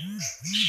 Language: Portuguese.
Mm-hmm.